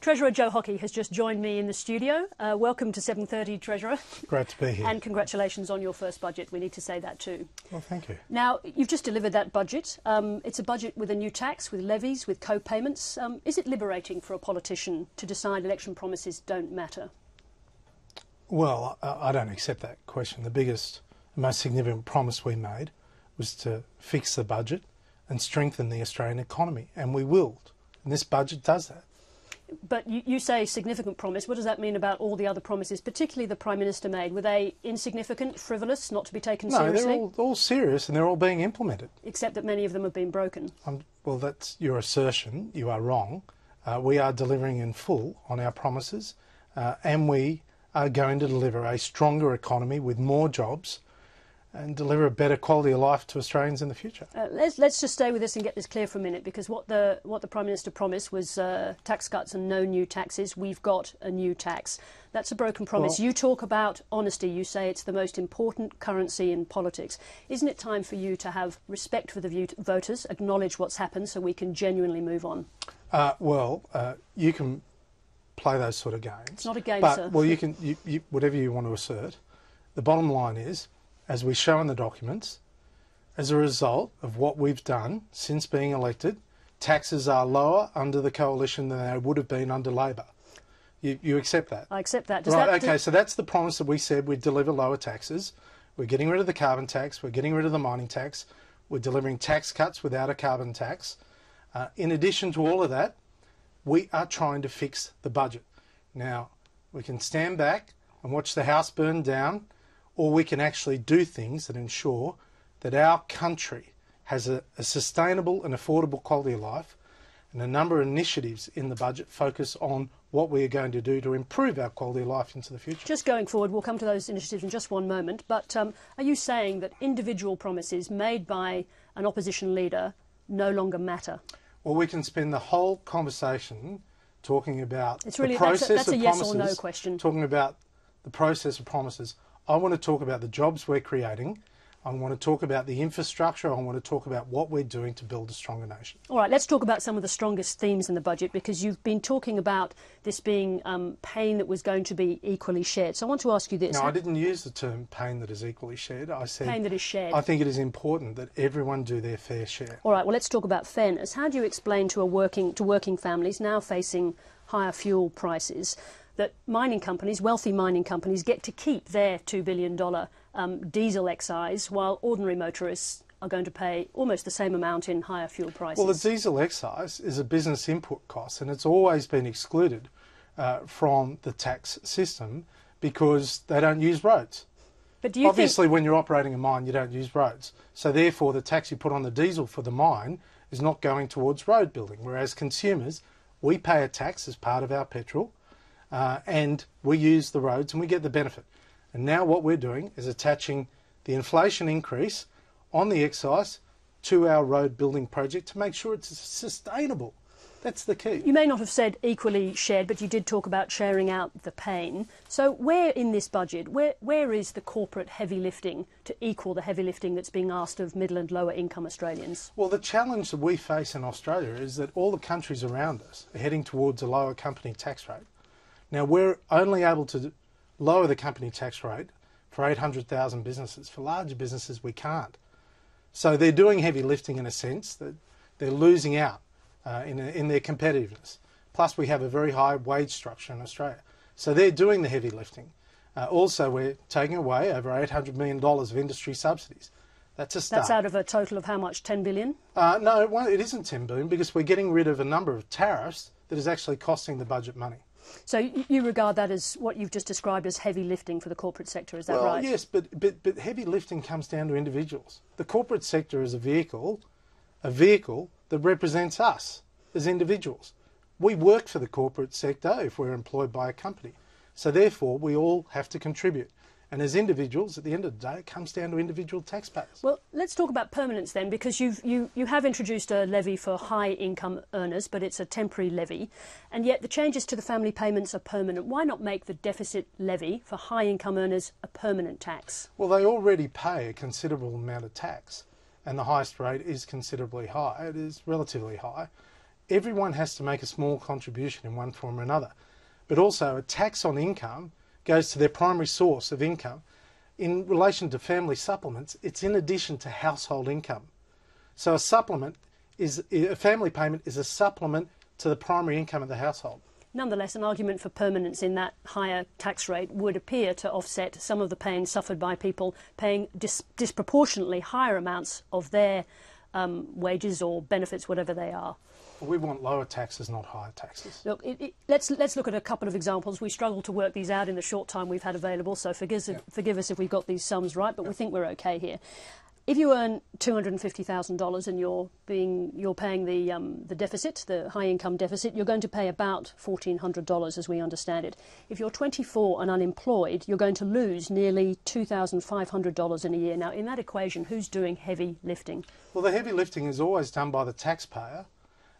Treasurer Joe Hockey has just joined me in the studio. Uh, welcome to 7.30, Treasurer. Great to be here. And congratulations on your first budget. We need to say that too. Well, thank you. Now, you've just delivered that budget. Um, it's a budget with a new tax, with levies, with co-payments. Um, is it liberating for a politician to decide election promises don't matter? Well, I, I don't accept that question. The biggest, most significant promise we made was to fix the budget and strengthen the Australian economy, and we will. And this budget does that. But you, you, say significant promise. What does that mean about all the other promises, particularly the Prime Minister made? Were they insignificant, frivolous, not to be taken no, seriously? No, they're all, all, serious and they're all being implemented. Except that many of them have been broken. Um, well, that's your assertion. You are wrong. Uh, we are delivering in full on our promises uh, and we are going to deliver a stronger economy with more jobs and deliver a better quality of life to Australians in the future. Uh, let's let's just stay with this and get this clear for a minute, because what the what the Prime Minister promised was uh, tax cuts and no new taxes. We've got a new tax. That's a broken promise. Well, you talk about honesty. You say it's the most important currency in politics. Isn't it time for you to have respect for the voters, acknowledge what's happened, so we can genuinely move on? Uh, well, uh, you can play those sort of games. It's not a game, but, sir. Well, you can you, you, whatever you want to assert. The bottom line is as we show in the documents, as a result of what we've done since being elected, taxes are lower under the coalition than they would have been under Labor. You, you accept that? I accept that. Does right, that okay, so that's the promise that we said we'd deliver lower taxes. We're getting rid of the carbon tax, we're getting rid of the mining tax, we're delivering tax cuts without a carbon tax. Uh, in addition to all of that, we are trying to fix the budget. Now, we can stand back and watch the house burn down or we can actually do things that ensure that our country has a, a, sustainable and affordable quality of life. And a number of initiatives in the budget focus on what we are going to do to improve our quality of life into the future. Just going forward, we'll come to those initiatives in just one moment. But um, are you saying that individual promises made by an opposition leader no longer matter? Well, we can spend the whole conversation talking about it's really, the process that's a, that's a yes promises, or no question. talking about the process of promises. I want to talk about the jobs we're creating. I want to talk about the infrastructure. I want to talk about what we're doing to build a stronger nation. All right, let's talk about some of the strongest themes in the budget because you've been talking about this being um, pain that was going to be equally shared. So I want to ask you this. No, I didn't use the term pain that is equally shared. I said pain that is shared. I think it is important that everyone do their fair share. All right, well, let's talk about fairness. How do you explain to a working to working families now facing higher fuel prices that mining companies, wealthy mining companies, get to keep their $2 billion um, diesel excise while ordinary motorists are going to pay almost the same amount in higher fuel prices. Well, the diesel excise is a business input cost and it's always been excluded uh, from the tax system because they don't use roads. But do you Obviously, think... when you're operating a mine, you don't use roads. So therefore, the tax you put on the diesel for the mine is not going towards road building. Whereas consumers, we pay a tax as part of our petrol uh, and we use the roads and we get the benefit. And now what we're doing is attaching the inflation increase on the excise to our road building project to make sure it's sustainable. That's the key. You may not have said equally shared, but you did talk about sharing out the pain. So where in this budget, where, where is the corporate heavy lifting to equal the heavy lifting that's being asked of middle and lower income Australians? Well, the challenge that we face in Australia is that all the countries around us are heading towards a lower company tax rate. Now, we're only able to lower the company tax rate for 800,000 businesses. For larger businesses, we can't. So they're doing heavy lifting in a sense that they're losing out uh, in, in their competitiveness. Plus, we have a very high wage structure in Australia. So they're doing the heavy lifting. Uh, also, we're taking away over $800 million of industry subsidies. That's a start. That's out of a total of how much? 10 billion? Uh, no, it isn't 10 billion because we're getting rid of a number of tariffs that is actually costing the budget money. So you regard that as what you've just described as heavy lifting for the corporate sector, is that well, right? Yes, but, but, but heavy lifting comes down to individuals. The corporate sector is a vehicle, a vehicle that represents us as individuals. We work for the corporate sector if we're employed by a company. So therefore, we all have to contribute. And as individuals, at the end of the day, it comes down to individual taxpayers. Well, let's talk about permanence then, because you've, you, you have introduced a levy for high income earners, but it's a temporary levy. And yet the changes to the family payments are permanent. Why not make the deficit levy for high income earners a permanent tax? Well, they already pay a considerable amount of tax, and the highest rate is considerably high. It is relatively high. everyone has to make a small contribution in one form or another. But also, a tax on income goes to their primary source of income. In relation to family supplements, it's in addition to household income. So a supplement is a family payment is a supplement to the primary income of the household. Nonetheless, an argument for permanence in that higher tax rate would appear to offset some of the pain suffered by people paying dis disproportionately higher amounts of their um, wages or benefits, whatever they are. We want lower taxes, not higher taxes. Look, it, it, let's let's look at a couple of examples. We struggled to work these out in the short time we've had available, so forgive, yeah. forgive us if we've got these sums right, but yeah. we think we're okay here. If you earn two hundred and fifty thousand dollars and you're being you're paying the um, the deficit, the high income deficit, you're going to pay about fourteen hundred dollars, as we understand it. If you're twenty four and unemployed, you're going to lose nearly two thousand five hundred dollars in a year. Now, in that equation, who's doing heavy lifting? Well, the heavy lifting is always done by the taxpayer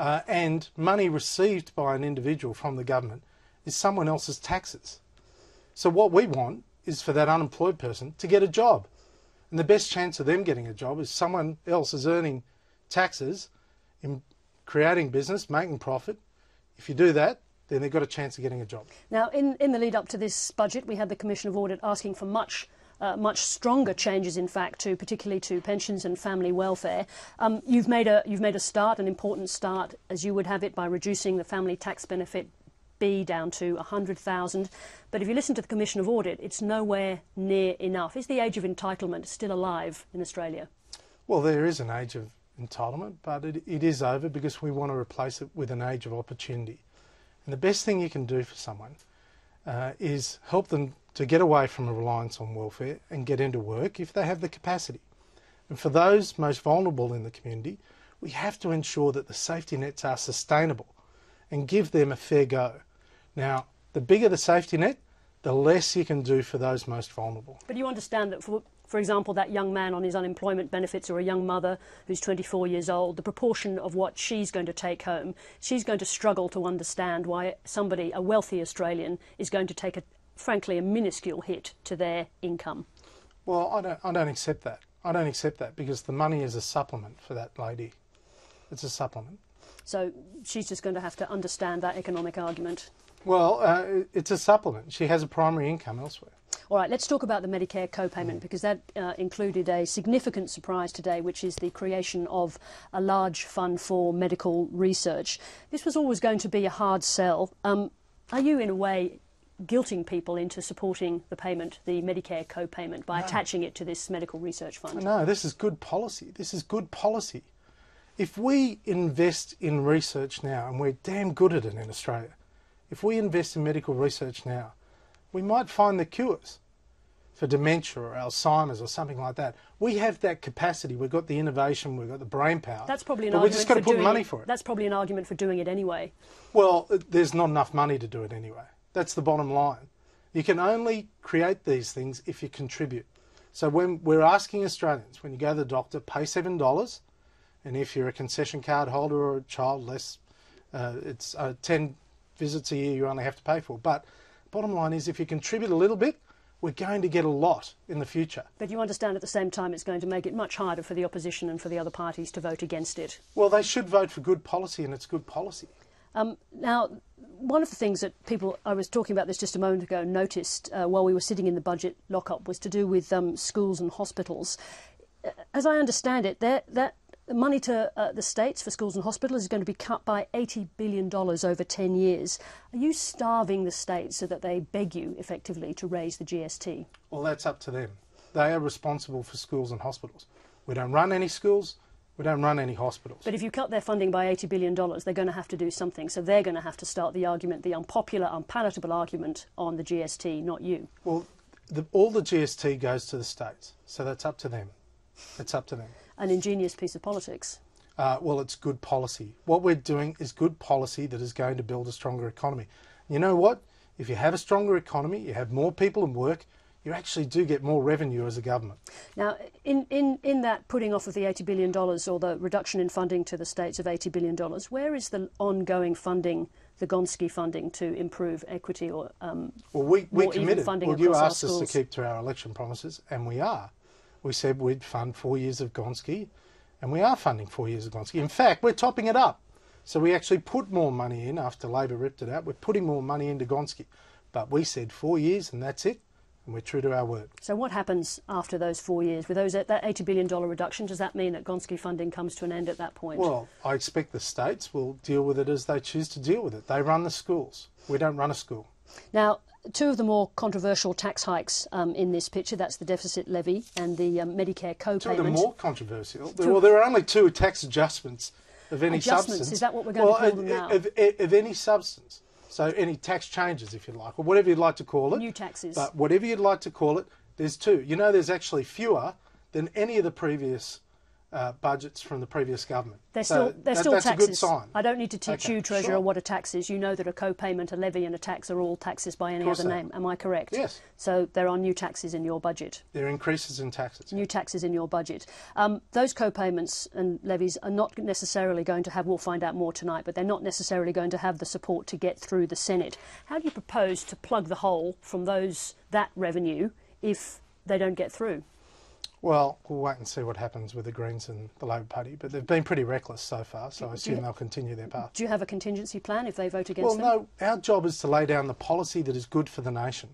uh, and money received by an individual from the government is someone else's taxes. So what we want is for that unemployed person to get a job. And the best chance of them getting a job is someone else is earning taxes, in creating business, making profit. If you do that, then they've got a chance of getting a job. Now, in, in the lead up to this budget, we had the Commission of Audit asking for much uh, much stronger changes, in fact, to particularly to pensions and family welfare. Um, you've made a you've made a start, an important start, as you would have it, by reducing the family tax benefit B down to 100,000. But if you listen to the Commission of Audit, it's nowhere near enough. Is the age of entitlement still alive in Australia? Well, there is an age of entitlement, but it, it is over because we want to replace it with an age of opportunity. And the best thing you can do for someone uh, is help them to get away from a reliance on welfare and get into work if they have the capacity. And for those most vulnerable in the community, we have to ensure that the safety nets are sustainable and give them a fair go. Now, the bigger the safety net, the less you can do for those most vulnerable. But you understand that, for, for example, that young man on his unemployment benefits or a young mother who's 24 years old, the proportion of what she's going to take home, she's going to struggle to understand why somebody, a wealthy Australian, is going to take a, frankly, a minuscule hit to their income. Well, I don't, I don't accept that. I don't accept that because the money is a supplement for that lady. It's a supplement. So she's just going to have to understand that economic argument. Well, uh, it's a supplement. She has a primary income elsewhere. All right, let's talk about the Medicare co-payment mm. because that uh, included a significant surprise today, which is the creation of a large fund for medical research. This was always going to be a hard sell. Um, are you, in a way, guilting people into supporting the payment, the Medicare co-payment, by no. attaching it to this medical research fund? No, this is good policy. This is good policy. If we invest in research now, and we're damn good at it in Australia, if we invest in medical research now, we might find the cures for dementia or Alzheimer's or something like that. We have that capacity. We've got the innovation. We've got the brain power. That's probably an but argument. we just got to put money it. for it. That's probably an argument for doing it anyway. Well, there's not enough money to do it anyway. That's the bottom line. You can only create these things if you contribute. So when we're asking Australians, when you go to the doctor, pay seven dollars, and if you're a concession card holder or a child, less. Uh, it's uh, ten visits a year you only have to pay for. But bottom line is, if you contribute a little bit, we're going to get a lot in the future. But you understand at the same time it's going to make it much harder for the opposition and for the other parties to vote against it. Well, they should vote for good policy, and it's good policy. Um, now, one of the things that people, I was talking about this just a moment ago, noticed uh, while we were sitting in the budget lockup was to do with um, schools and hospitals. Uh, as I understand it, that money to uh, the states for schools and hospitals is going to be cut by $80 billion over 10 years. Are you starving the states so that they beg you, effectively, to raise the GST? Well, that's up to them. They are responsible for schools and hospitals. We don't run any schools. We don't run any hospitals. But if you cut their funding by $80 billion, they're going to have to do something. So they're going to have to start the argument, the unpopular, unpalatable argument on the GST, not you. Well, the, all the GST goes to the states. So that's up to them. It's up to them. An ingenious piece of politics. Uh, well, it's good policy. What we're doing is good policy that is going to build a stronger economy. You know what? If you have a stronger economy, you have more people in work, you actually do get more revenue as a government. Now, in, in, in that putting off of the $80 billion or the reduction in funding to the states of $80 billion, where is the ongoing funding, the Gonski funding, to improve equity or um, well, we, we committed. funding well, you asked us to keep to our election promises, and we are. We said we'd fund four years of Gonski, and we are funding four years of Gonski. In fact, we're topping it up. So we actually put more money in after Labor ripped it out. We're putting more money into Gonski. But we said four years and that's it. And we're true to our word. So what happens after those four years? With those that $80 billion reduction, does that mean that Gonski funding comes to an end at that point? Well, I expect the states will deal with it as they choose to deal with it. They run the schools. We don't run a school. Now, two of the more controversial tax hikes um, in this picture, that's the deficit levy and the um, Medicare co-payment. Two of the more controversial. Well, there are only two tax adjustments of any adjustments, substance. Is that what we're going well, to call them now? Of, of, of any substance. So any tax changes, if you like, or whatever you'd like to call it. New taxes. But whatever you'd like to call it, there's two. You know, there's actually fewer than any of the previous uh, budgets from the previous government. They're so still, they're that, still that's taxes. a good sign. I don't need to teach Okay, you, Treasurer, sure. what a tax is. You know that a co-payment, a levy and a tax are all taxes by any other are. name. Am I correct? Yes. So there are new taxes in your budget. There are increases in taxes. New taxes in your budget. Um, those co-payments and levies are not necessarily going to have, we'll find out more tonight, but they're not necessarily going to have the support to get through the Senate. How do you propose to plug the hole from those that revenue if they don't get through? Well, we'll wait and see what happens with the Greens and the Labor Party, but they've been pretty reckless so far, so I assume they'll continue their path. Do you have a contingency plan if they vote against Well, them? no, our job is to lay down the policy that is good for the nation.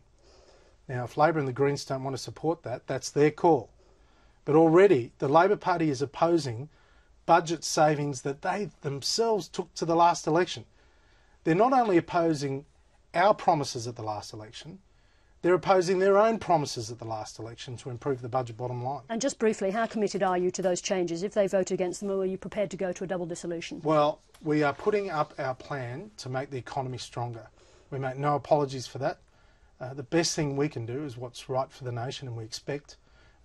Now, if Labor and the Greens don't want to support that, that's their call. But already, the Labor Party is opposing budget savings that they themselves took to the last election. They're not only opposing our promises at the last election, they're opposing their own promises at the last election to improve the budget bottom line. And just briefly, how committed are you to those changes? If they vote against them, or are you prepared to go to a double dissolution? Well, we are putting up our plan to make the economy stronger. We make no apologies for that. Uh, the best thing we can do is what's right for the nation, and we expect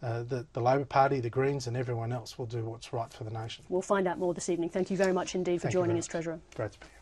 uh, that the Labor Party, the Greens, and everyone else will do what's right for the nation. We'll find out more this evening. Thank you very much indeed for Thank joining us. Treasurer. Great to be here.